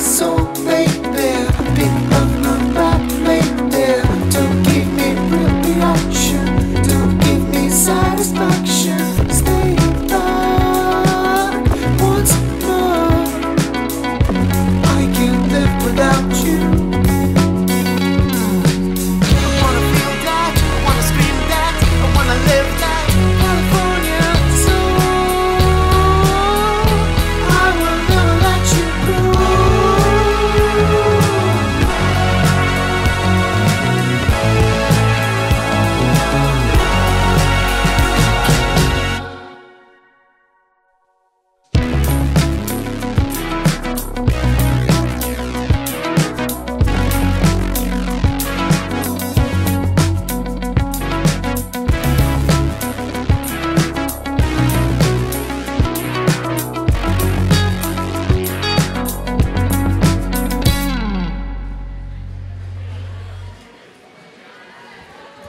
so